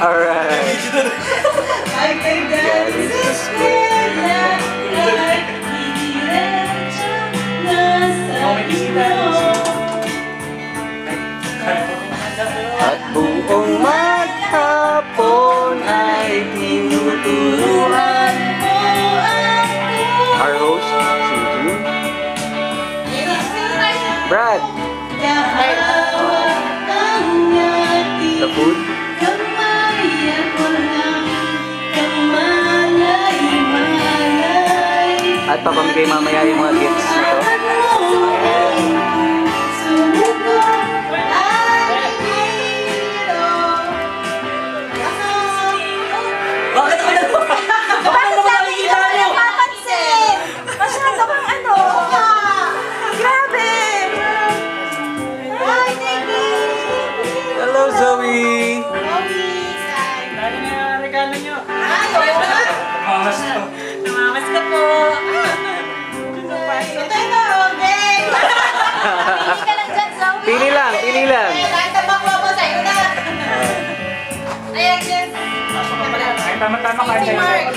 Alright. Brad, the food. At papamigay mamaya yung mga gifts Hello, Zoe! Dali na yung regalo niyo. Ay, wala! Mamas ko. Namamas ka po. Ito ito, okay! Pili ka lang dyan, Zoe. Pili lang, pili lang. Na bakwa mo sa'yo na. Ayan, Jen. Ay, tama-tama ka Si Mark.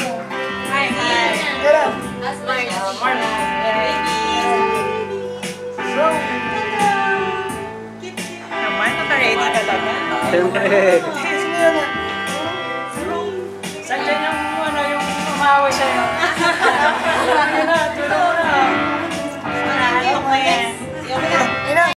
Hi, hi. As Mark. Mark. Naka-ready talaga. Siyempre. Saan dyan yung, ano, yung umaway sa'yo? Tulog na.